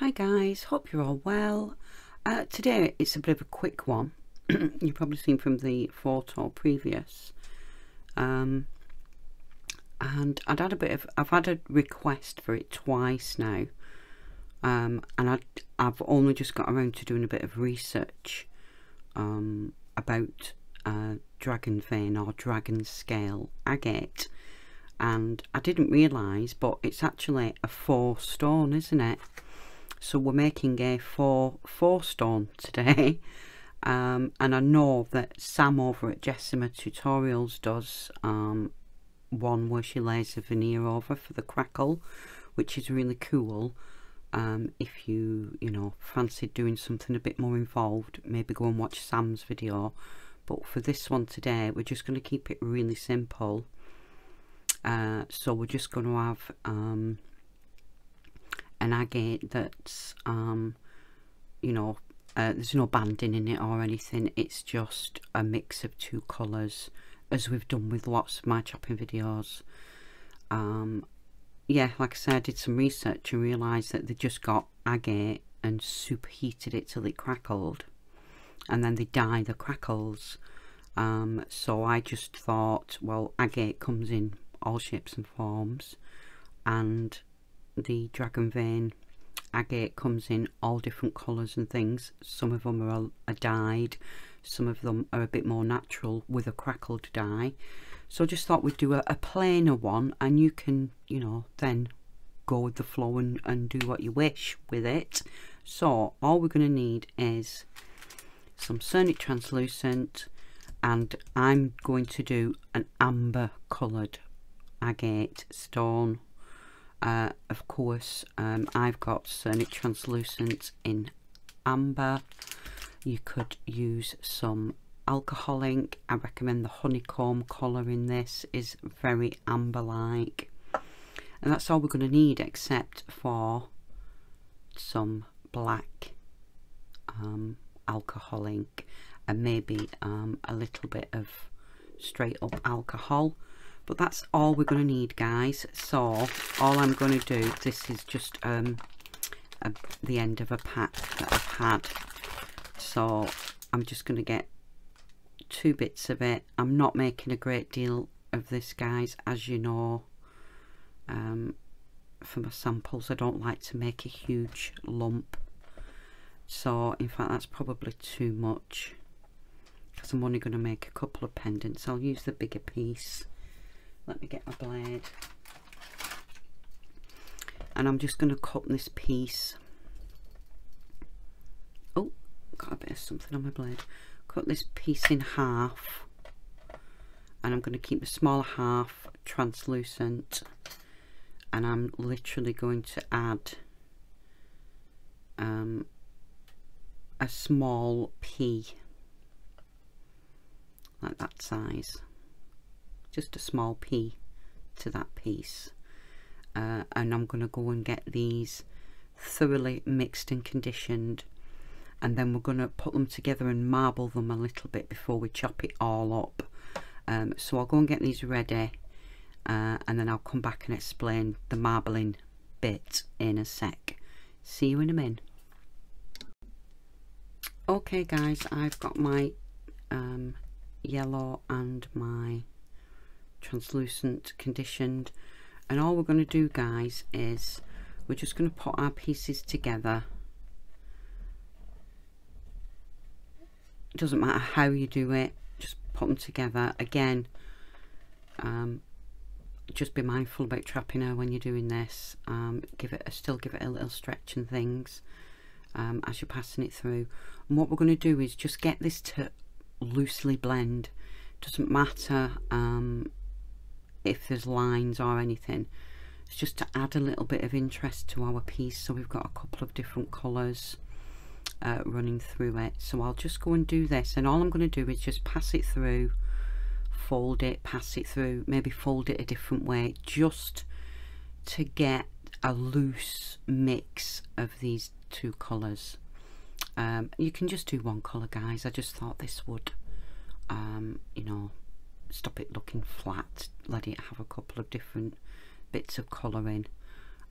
Hi guys, hope you're all well. Uh, today it's a bit of a quick one. You've probably seen from the photo previous. Um, and I'd had a bit of, I've had a request for it twice now. Um, and i I've only just got around to doing a bit of research um, about uh, dragon vein or dragon scale agate and I didn't realise but it's actually a faux stone isn't it so we're making a faux faux stone today. Um, and I know that Sam over at Jessima Tutorials does um, one where she lays a veneer over for the crackle which is really cool. Um, if you you know fancy doing something a bit more involved maybe go and watch Sam's video. But for this one today we're just going to keep it really simple. Uh, so we're just going to have um, an agate that's um, you know uh, there's no banding in it or anything. It's just a mix of two colours as we've done with lots of my chopping videos. Um, yeah like I said I did some research and realised that they just got agate and superheated it till it crackled and then they dye the crackles. Um, so I just thought well agate comes in all shapes and forms and the dragon vein agate comes in all different colours and things. Some of them are, are dyed some of them are a bit more natural with a crackled dye. So I just thought we'd do a, a plainer one and you can you know then go with the flow and, and do what you wish with it. So all we're going to need is some Cernit translucent and I'm going to do an amber coloured agate stone uh, of course um, I've got Cernit translucent in amber. You could use some alcohol ink. I recommend the honeycomb colour in this. Is very amber like and that's all we're going to need except for some black um, alcohol ink and maybe um, a little bit of straight up alcohol but that's all we're going to need guys. So all I'm going to do this is just um, a, the end of a pack that I've had so I'm just going to get two bits of it. I'm not making a great deal of this guys as you know. Um, for my samples I don't like to make a huge lump. So in fact that's probably too much because I'm only going to make a couple of pendants. I'll use the bigger piece let me get my blade. And I'm just going to cut this piece. Oh got a bit of something on my blade. Cut this piece in half. And I'm going to keep the smaller half translucent. And I'm literally going to add um, a small pea like that size just a small pea to that piece. Uh, and I'm going to go and get these thoroughly mixed and conditioned and then we're going to put them together and marble them a little bit before we chop it all up. Um, so I'll go and get these ready uh, and then I'll come back and explain the marbling bit in a sec. See you in a minute okay guys I've got my um, yellow and my translucent conditioned and all we're going to do guys is we're just going to put our pieces together. It doesn't matter how you do it just put them together. Again um, just be mindful about trapping her when you're doing this. Um, give it a, still give it a little stretch and things um, as you're passing it through. And what we're going to do is just get this to loosely blend. Doesn't matter um, if there's lines or anything. It's just to add a little bit of interest to our piece. So we've got a couple of different colours uh, running through it. So I'll just go and do this. And all I'm going to do is just pass it through fold it pass it through maybe fold it a different way just to get a loose mix of these two colours. Um, you can just do one colour guys. I just thought this would um, you know stop it looking flat let it have a couple of different bits of colour in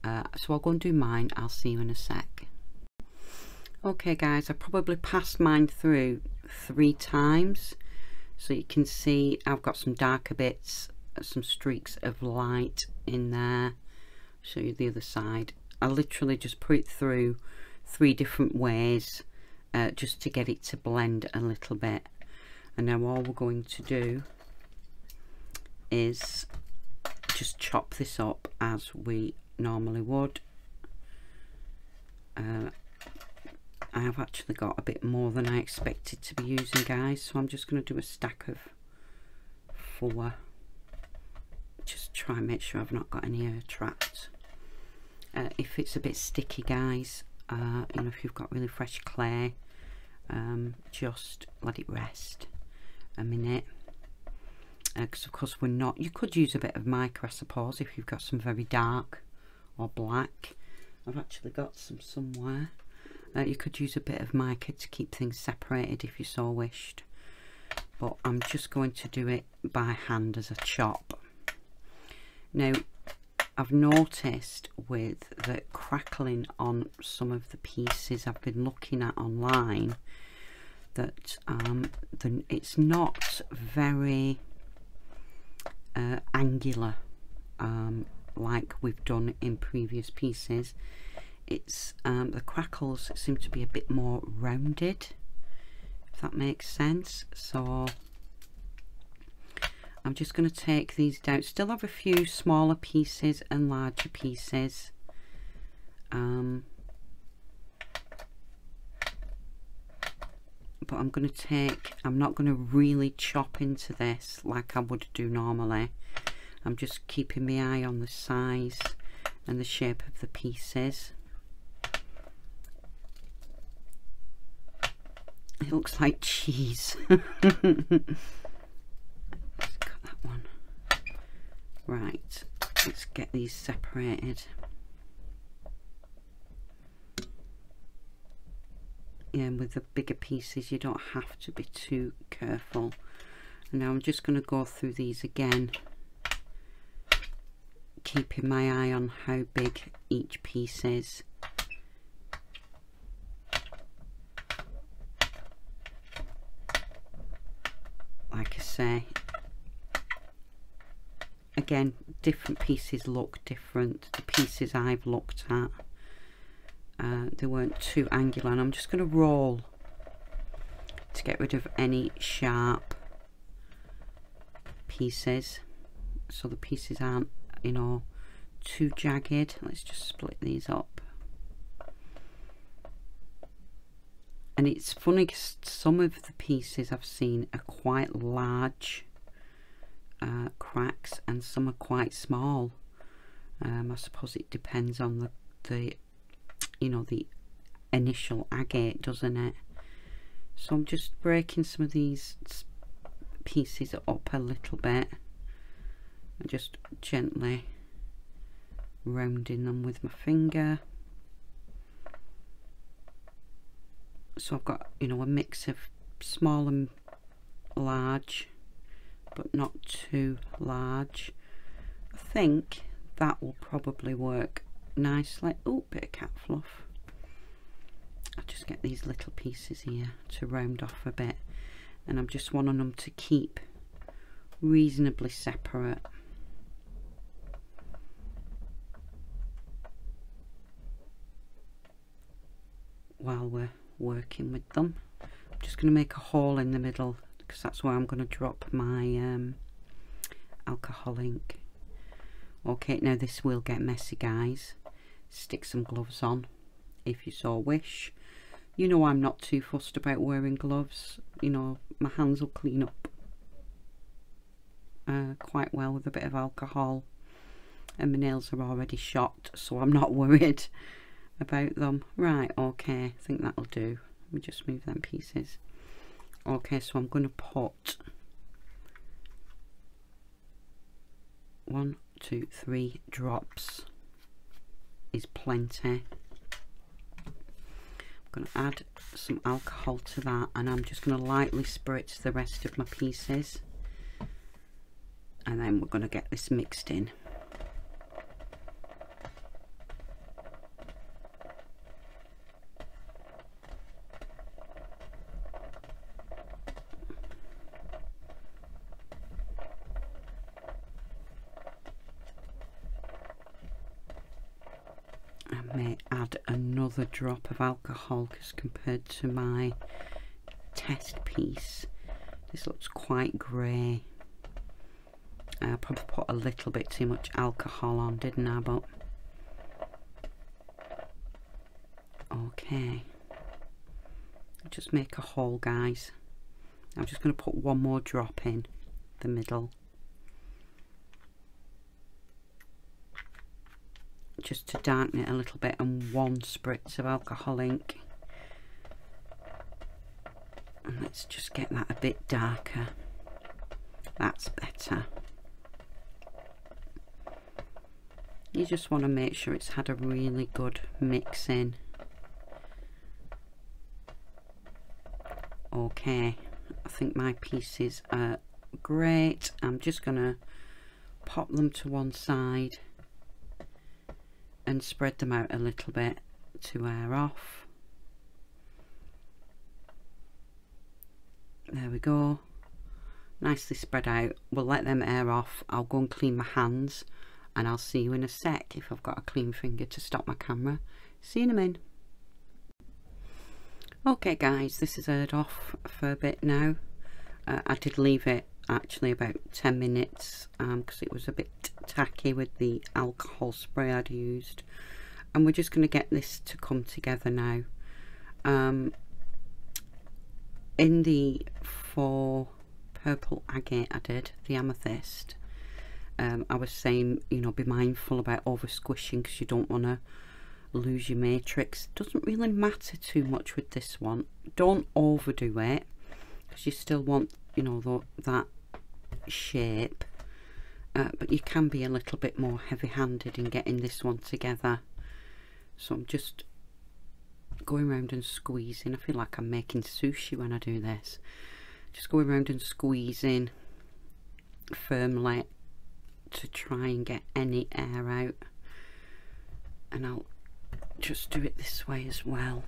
uh, so I'll go and do mine I'll see you in a sec Okay guys, I probably passed mine through three times. So you can see I've got some darker bits, some streaks of light in there. Show you the other side. I literally just put it through three different ways uh, just to get it to blend a little bit. And now all we're going to do is just chop this up as we normally would. Uh, I have actually got a bit more than I expected to be using guys so I'm just going to do a stack of four. Just try and make sure I've not got any air trapped. Uh, if it's a bit sticky guys uh, you know if you've got really fresh clay um, just let it rest a minute because uh, of course we're not you could use a bit of mica I suppose if you've got some very dark or black I've actually got some somewhere uh, you could use a bit of mica to keep things separated if you so wished. But I'm just going to do it by hand as a chop. Now, I've noticed with the crackling on some of the pieces I've been looking at online that um, the, it's not very uh, angular um, like we've done in previous pieces. It's um, the crackles seem to be a bit more rounded if that makes sense. So I'm just going to take these down. Still have a few smaller pieces and larger pieces. Um, but I'm going to take I'm not going to really chop into this like I would do normally I'm just keeping my eye on the size and the shape of the pieces It looks like cheese. Let's cut that one. Right, let's get these separated. And with the bigger pieces you don't have to be too careful. And now I'm just going to go through these again keeping my eye on how big each piece is like I say again different pieces look different the pieces I've looked at uh, they weren't too angular and I'm just going to roll to get rid of any sharp pieces so the pieces aren't you know too jagged. Let's just split these up. And it's funny because some of the pieces I've seen are quite large uh, cracks and some are quite small. Um, I suppose it depends on the, the you know the initial agate doesn't it? So I'm just breaking some of these pieces up a little bit and just gently rounding them with my finger. So I've got you know a mix of small and large but not too large. I think that will probably work nicely oh bit of cat fluff I'll just get these little pieces here to round off a bit and I'm just wanting them to keep reasonably separate while we're working with them. I'm just going to make a hole in the middle because that's where I'm going to drop my um, alcohol ink. Okay, now this will get messy guys. Stick some gloves on if you so wish. You know I'm not too fussed about wearing gloves. You know, my hands will clean up uh, quite well with a bit of alcohol. And my nails are already shot, so I'm not worried about them. Right, okay, I think that'll do. Let me just move them pieces. Okay, so I'm going to put one, two, three drops is plenty. I'm going to add some alcohol to that and I'm just going to lightly spritz the rest of my pieces and then we're going to get this mixed in. Add another drop of alcohol because compared to my test piece this looks quite grey. I probably put a little bit too much alcohol on didn't I but okay. Just make a hole guys. I'm just going to put one more drop in the middle just to darken it a little bit and one spritz of alcohol ink. And let's just get that a bit darker. That's better. You just want to make sure it's had a really good mix in okay I think my pieces are great. I'm just gonna pop them to one side and spread them out a little bit to air off. There we go. Nicely spread out. We'll let them air off. I'll go and clean my hands and I'll see you in a sec if I've got a clean finger to stop my camera. See you in a minute okay guys this is aired off for a bit now. Uh, I did leave it actually about 10 minutes because um, it was a bit tacky with the alcohol spray I'd used. And we're just going to get this to come together now. Um, in the faux purple agate I did the amethyst um, I was saying you know be mindful about over squishing because you don't want to lose your matrix. Doesn't really matter too much with this one. Don't overdo it because you still want you know the, that shape uh, but you can be a little bit more heavy-handed in getting this one together. So I'm just going around and squeezing. I feel like I'm making sushi when I do this. Just going around and squeezing firmly to try and get any air out. And I'll just do it this way as well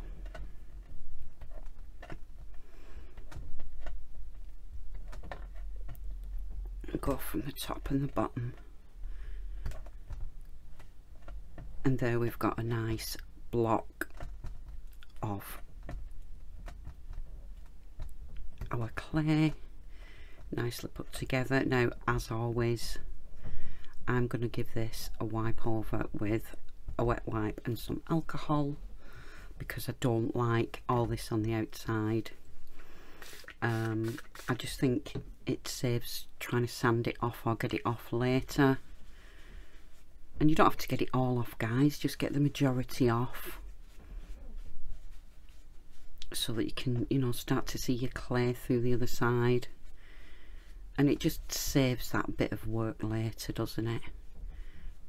go from the top and the bottom. And there we've got a nice block of our clay nicely put together. Now as always I'm going to give this a wipe over with a wet wipe and some alcohol because I don't like all this on the outside. Um, I just think it saves trying to sand it off or get it off later. And you don't have to get it all off guys. Just get the majority off. So that you can you know start to see your clay through the other side. And it just saves that bit of work later doesn't it?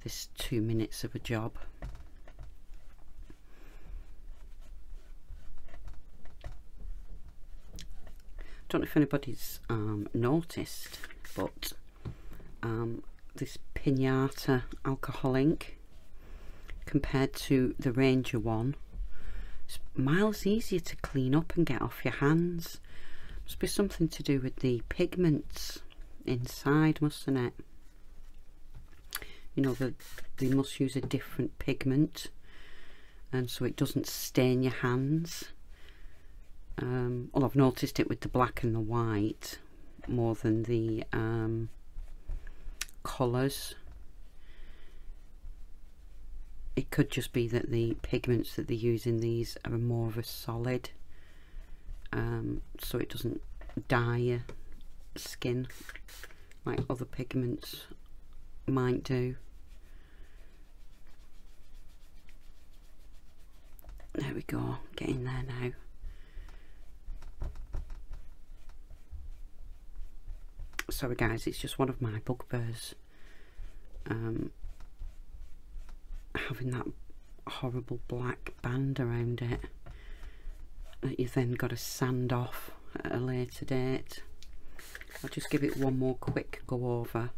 This two minutes of a job don't know if anybody's um, noticed but um, this Pinata alcohol ink compared to the Ranger one it's miles easier to clean up and get off your hands. Must be something to do with the pigments inside mustn't it? You know that they must use a different pigment and so it doesn't stain your hands um, well I've noticed it with the black and the white more than the um, colours. It could just be that the pigments that they use in these are more of a solid um, so it doesn't dye your skin like other pigments might do. There we go getting there now sorry guys it's just one of my bugbears um, having that horrible black band around it that you've then got to sand off at a later date. I'll just give it one more quick go over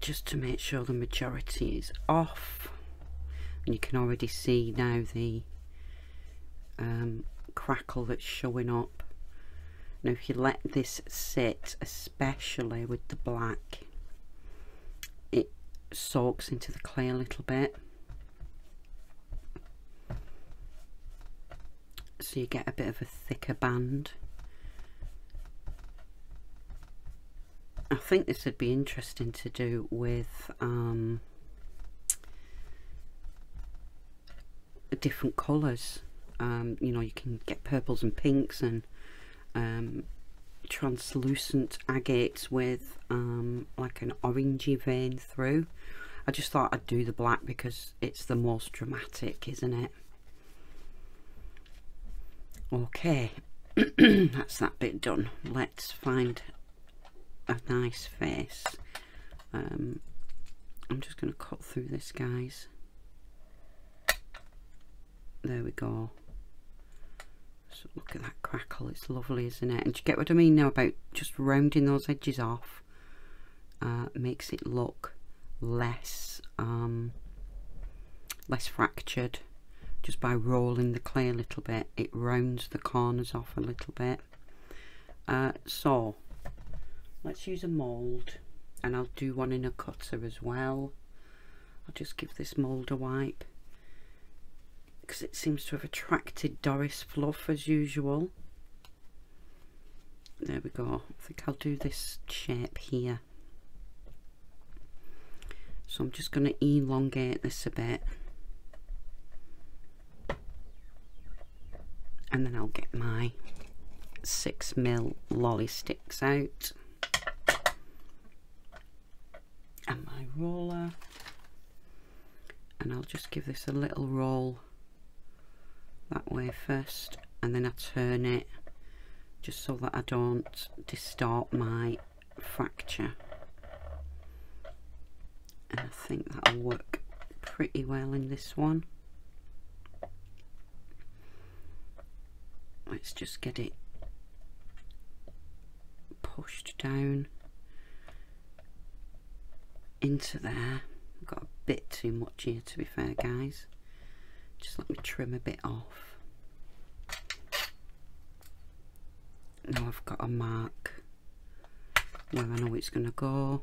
just to make sure the majority is off. And you can already see now the um, crackle that's showing up now if you let this sit, especially with the black, it soaks into the clay a little bit. So you get a bit of a thicker band. I think this would be interesting to do with um, different colours. Um, you know, you can get purples and pinks and um, translucent agates with um, like an orangey vein through. I just thought I'd do the black because it's the most dramatic, isn't it? Okay, that's that bit done. Let's find a nice face. Um, I'm just going to cut through this, guys. There we go. So look at that crackle, it's lovely, isn't it? And do you get what I mean now about just rounding those edges off? Uh, makes it look less um, less fractured just by rolling the clay a little bit it rounds the corners off a little bit uh, so let's use a mould and I'll do one in a cutter as well I'll just give this mould a wipe because it seems to have attracted Doris fluff as usual. There we go. I think I'll do this shape here. So I'm just going to elongate this a bit. And then I'll get my six mil lolly sticks out. And my roller. And I'll just give this a little roll that way first and then I turn it just so that I don't distort my fracture. And I think that'll work pretty well in this one. Let's just get it pushed down into there. Got a bit too much here to be fair guys just let me trim a bit off. Now I've got a mark where I know it's going to go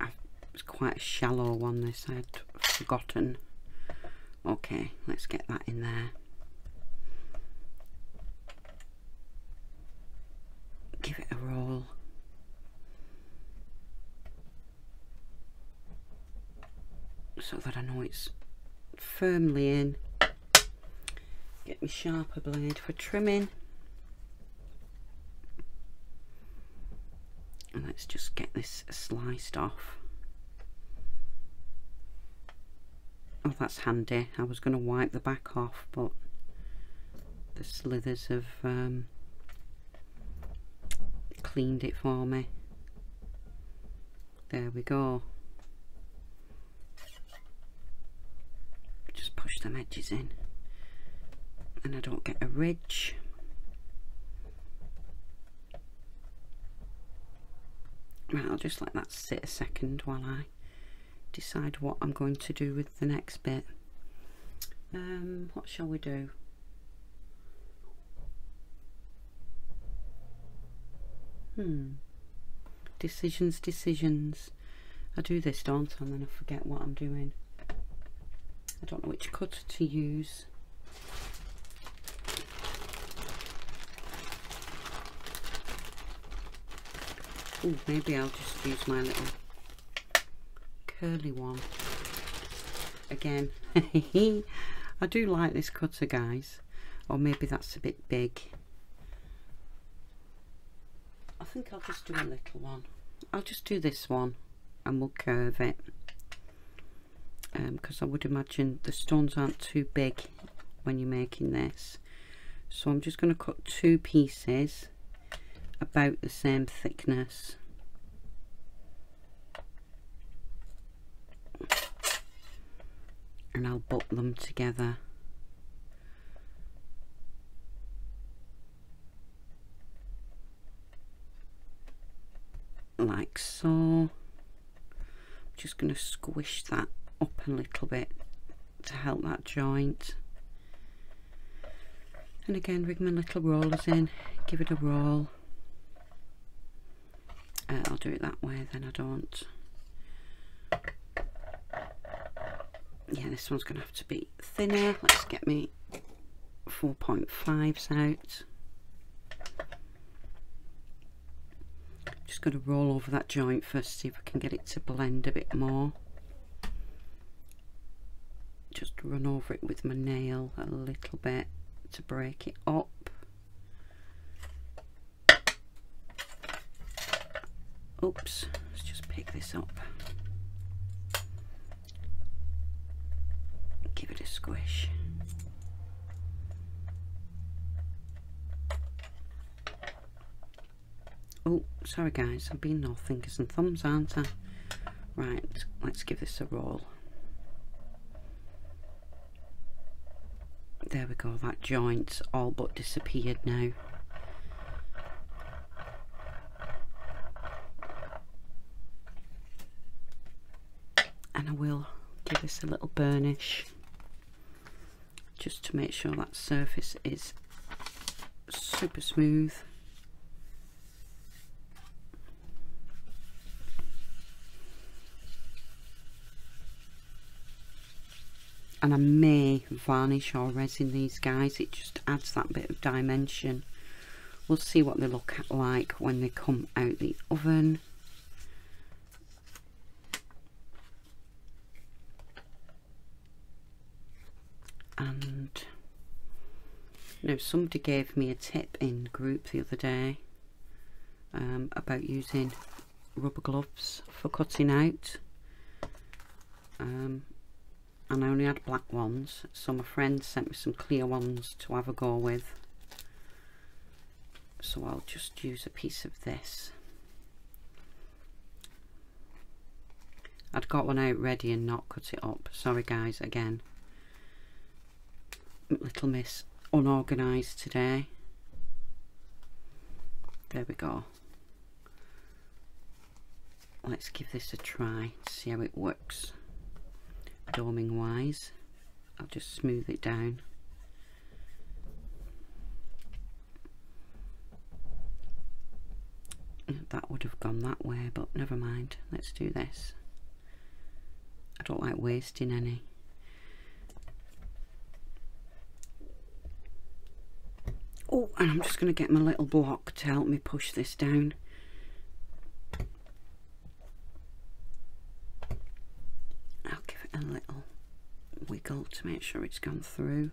ah, It's quite a shallow one this I'd forgotten. Okay let's get that in there give it a roll so that I know it's firmly in get my sharper blade for trimming and let's just get this sliced off Oh, that's handy. I was going to wipe the back off, but the slithers have um, cleaned it for me. There we go. Just push them edges in and I don't get a ridge. Right, I'll just let that sit a second while I decide what I'm going to do with the next bit. Um, what shall we do? Hmm. Decisions, decisions. I do this, don't I? And then I forget what I'm doing. I don't know which cutter to use. Oh, maybe I'll just use my little curly one. Again. I do like this cutter guys. Or maybe that's a bit big. I think I'll just do a little one. I'll just do this one and we'll curve it because um, I would imagine the stones aren't too big when you're making this. So I'm just going to cut two pieces about the same thickness. And I'll butt them together. Like so. I'm just going to squish that up a little bit to help that joint. And again bring my little rollers in give it a roll. Uh, I'll do it that way then I don't. Yeah this one's gonna have to be thinner. Let's get me 4.5s out. Just going to roll over that joint first see if I can get it to blend a bit more just run over it with my nail a little bit to break it up oops let's just pick this up give it a squish Oh, sorry guys, I've been all fingers and thumbs, aren't I? Right, let's give this a roll. There we go, that joint's all but disappeared now. And I will give this a little burnish just to make sure that surface is super smooth. And I may varnish or resin these guys. It just adds that bit of dimension. We'll see what they look like when they come out the oven. And you know somebody gave me a tip in group the other day um, about using rubber gloves for cutting out. Um, and I only had black ones so my friend sent me some clear ones to have a go with. So I'll just use a piece of this. I'd got one out ready and not cut it up. Sorry guys again. Little miss unorganized today. There we go. Let's give this a try see how it works doming wise. I'll just smooth it down. That would have gone that way but never mind. Let's do this. I don't like wasting any. Oh and I'm just going to get my little block to help me push this down wiggle to make sure it's gone through.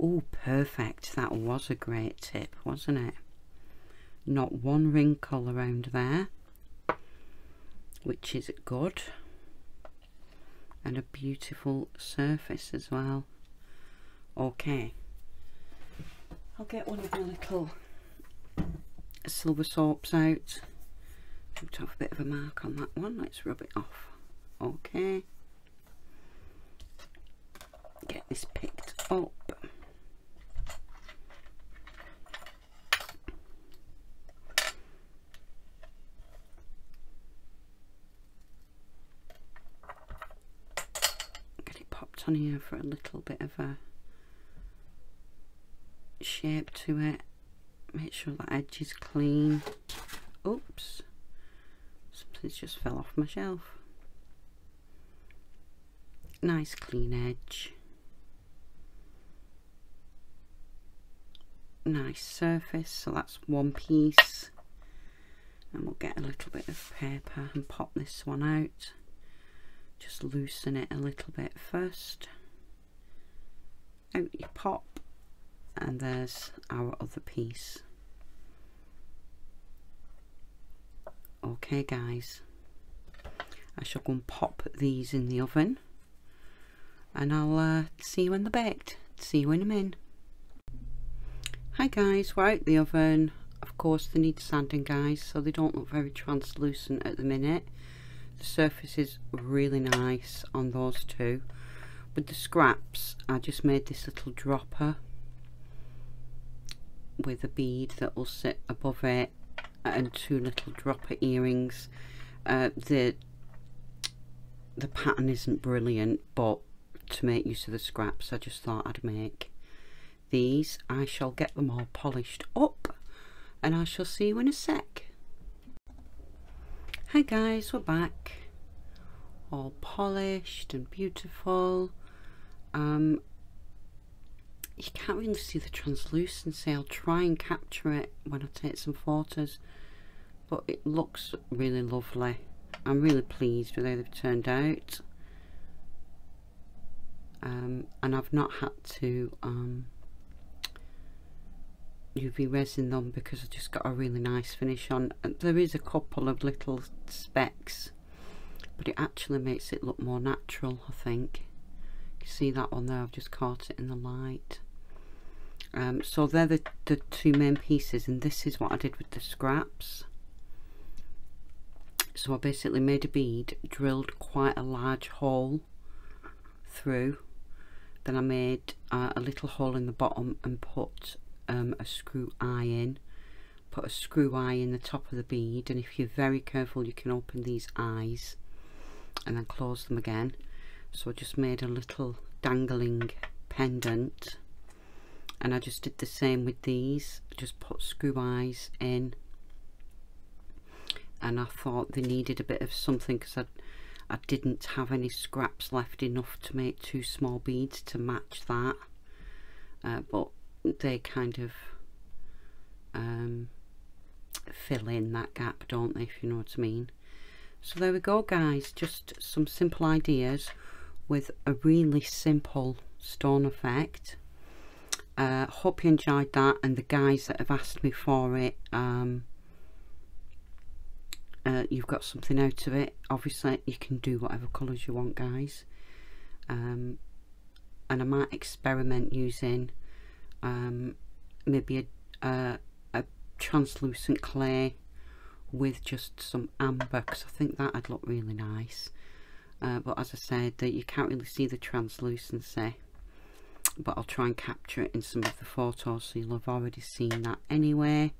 Oh, perfect. That was a great tip, wasn't it? Not one wrinkle around there, which is good. And a beautiful surface as well. Okay. I'll get one of my little silver soaps out. To have a bit of a mark on that one. Let's rub it off. Okay get this picked up. Get it popped on here for a little bit of a shape to it. Make sure that edge is clean. Oops, something's just fell off my shelf. Nice clean edge. Nice surface so that's one piece. And we'll get a little bit of paper and pop this one out. Just loosen it a little bit first. Out you pop and there's our other piece. Okay guys. I shall go and pop these in the oven and I'll uh, see you when they're baked. See you in a minute Hi guys, we're out the oven. Of course they need sanding guys, so they don't look very translucent at the minute. The surface is really nice on those two. With the scraps, I just made this little dropper with a bead that will sit above it and two little dropper earrings. Uh, the the pattern isn't brilliant, but to make use of the scraps, I just thought I'd make these I shall get them all polished up and I shall see you in a sec. Hi guys, we're back. all polished and beautiful um, you can't really see the translucency I'll try and capture it when I take some photos but it looks really lovely I'm really pleased with how they've turned out um, and I've not had to um, UV resin them because I just got a really nice finish on. There is a couple of little specks but it actually makes it look more natural I think. You see that one there I've just caught it in the light. Um, so they're the, the two main pieces and this is what I did with the scraps. So I basically made a bead drilled quite a large hole through. Then I made uh, a little hole in the bottom and put um, a screw eye in put a screw eye in the top of the bead and if you're very careful you can open these eyes and then close them again. So I just made a little dangling pendant and I just did the same with these. Just put screw eyes in. And I thought they needed a bit of something because I, I didn't have any scraps left enough to make two small beads to match that. Uh, but they kind of um, fill in that gap don't they if you know what I mean? So there we go guys. Just some simple ideas with a really simple stone effect. Uh, hope you enjoyed that and the guys that have asked me for it um, uh, you've got something out of it. Obviously you can do whatever colours you want guys. Um, and I might experiment using um, maybe a, a, a, translucent clay with just some amber because I think that would look really nice. Uh, but as I said that you can't really see the translucency but I'll try and capture it in some of the photos so you'll have already seen that anyway.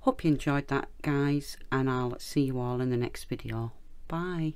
Hope you enjoyed that guys and I'll see you all in the next video. Bye